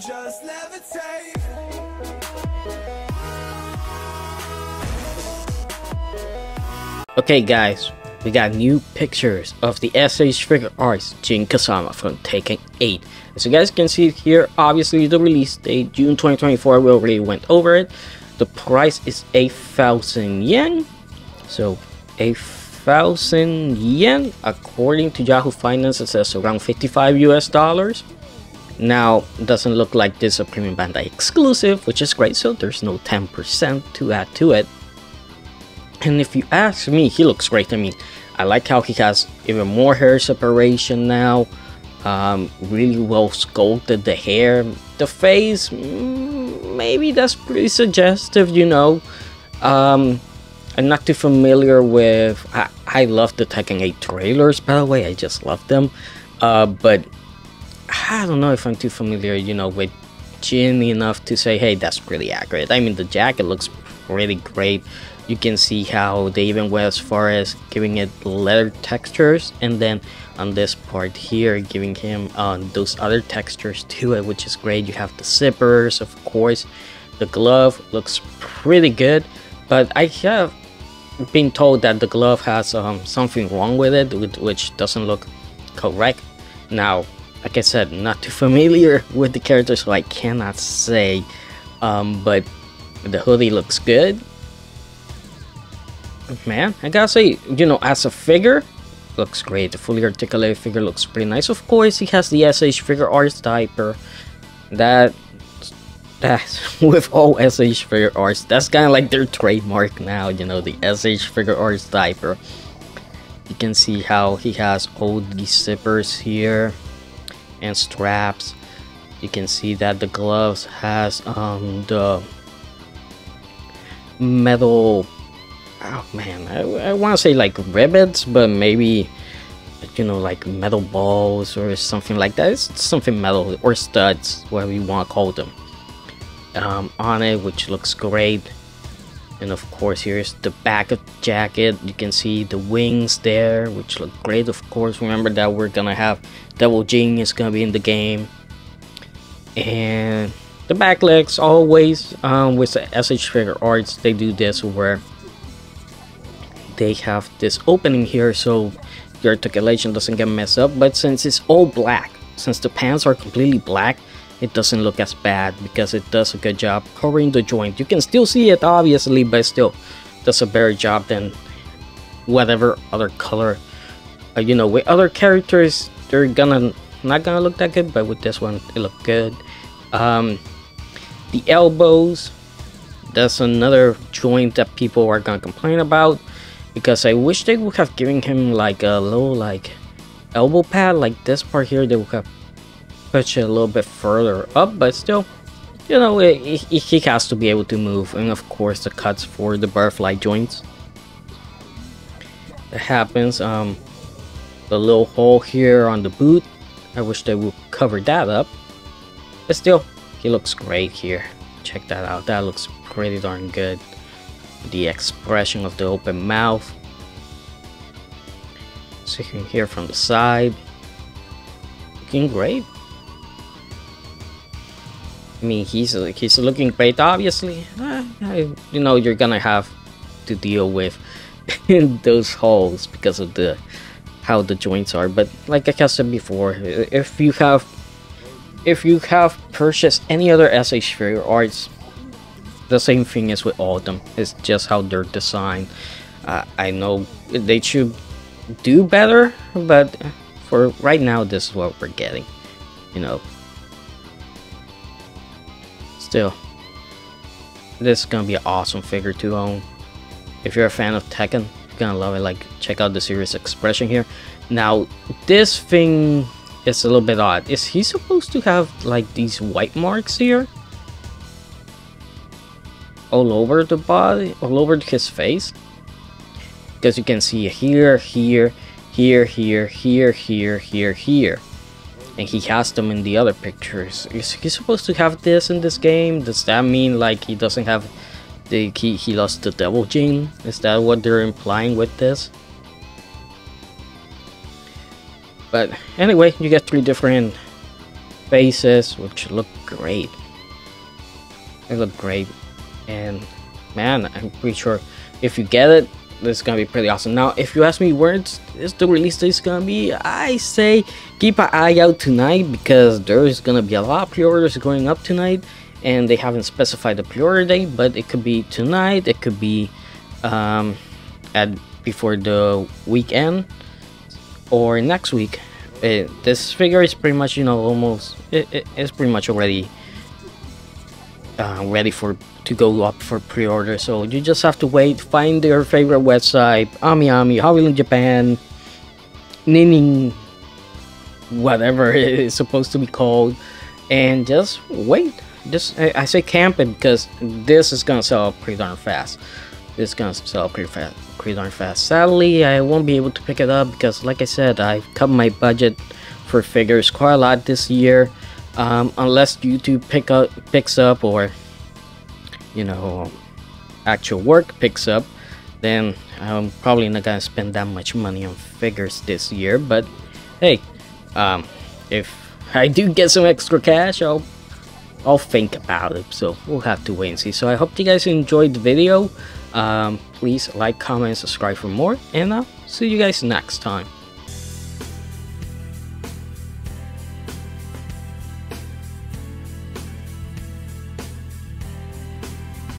just levitate. Okay guys, we got new pictures of the SH Figuarts Jin Kazama from Tekken 8. As you guys can see here, obviously the release date, June 2024, we already went over it. The price is 8,000 yen. So, 8,000 yen, according to Yahoo Finance, it says around 55 US dollars. Now, doesn't look like this is a Premium Bandai exclusive, which is great, so there's no 10% to add to it. And if you ask me, he looks great. I mean, I like how he has even more hair separation now. Um, really well sculpted the hair. The face, mm, maybe that's pretty suggestive, you know. Um, I'm not too familiar with. I, I love the Tekken 8 trailers, by the way. I just love them. Uh, but I don't know if I'm too familiar, you know, with Jin enough to say, hey, that's pretty accurate. I mean, the jacket looks really great. You can see how they even went as far as giving it leather textures and then on this part here giving him uh, those other textures to it which is great. You have the zippers of course. The glove looks pretty good but I have been told that the glove has um, something wrong with it which doesn't look correct. Now like I said not too familiar with the character so I cannot say um, but the hoodie looks good. Man i gotta say you know as a figure looks great. The fully articulated figure looks pretty nice. Of course he has the sh figure diaper. That that's with all sh figuarts that's kind of like their trademark now you know the sh figure diaper. You can see how he has all these zippers here and straps you can see that the gloves has um the metal oh man, I, I want to say like rivets, but maybe you know like metal balls or something like that. It's something metal or studs, whatever you want to call them, um, on it, which looks great. And of course, here's the back of the jacket. You can see the wings there, which look great. Of course, remember that we're gonna have Devil Jin is gonna be in the game, and the back legs always um, with the SH Figuarts. They do this where they have this opening here so your articulation doesn't get messed up but since it's all black since the pants are completely black it doesn't look as bad because it does a good job covering the joint. You can still see it obviously but still does a better job than whatever other color. Uh, you know with other characters they're gonna not gonna look that good but with this one it looked good. Um, the elbows that's another joint that people are gonna complain about because I wish they would have given him like a little like elbow pad like this part here. They would have pushed it a little bit further up but still you know he has to be able to move and of course the cuts for the butterfly joints that happens um the little hole here on the boot I wish they would cover that up but still he looks great here check that out that looks pretty darn good the expression of the open mouth. So you can hear from the side. Looking great. I mean, he's he's looking great. Obviously, uh, you know you're gonna have to deal with those holes because of the how the joints are. But like I said before, if you have if you have purchased any other SH Figuarts the same thing as with all of them. It's just how they're designed. Uh, I know they should do better, but for right now, this is what we're getting. You know. Still, this is gonna be an awesome figure to own. If you're a fan of Tekken, you're gonna love it. Like, check out the serious expression here. Now, this thing is a little bit odd. Is he supposed to have like these white marks here? all over the body, all over his face. Because you can see here, here, here, here, here, here, here, here. And he has them in the other pictures. Is he supposed to have this in this game? Does that mean like he doesn't have the he, he lost the devil gene? Is that what they're implying with this? But anyway, you get three different faces, which look great. They look great, and man, I'm pretty sure if you get it, this is gonna be pretty awesome. Now, if you ask me where is the release date is gonna be, I say keep an eye out tonight because there is gonna be a lot of pre-orders going up tonight, and they haven't specified the pre-order date, but it could be tonight, it could be um, at before the weekend or next week. It, this figure is pretty much, you know, almost it, it, it's pretty much already uh, ready for to go up for pre-order. So you just have to wait find your favorite website ami AmiAmi HobbyLink Japan Ninning whatever it is supposed to be called and just wait. Just I, I say camping because this is gonna sell pretty darn fast. This is gonna sell pretty fast pretty darn fast. Sadly I won't be able to pick it up because like I said I cut my budget for figures quite a lot this year um, unless YouTube pick up picks up or you know actual work picks up then I'm probably not gonna spend that much money on figures this year. But hey um, if I do get some extra cash I'll I'll think about it. So we'll have to wait and see. So I hope you guys enjoyed the video. Um, please like comment subscribe for more. And I'll see you guys next time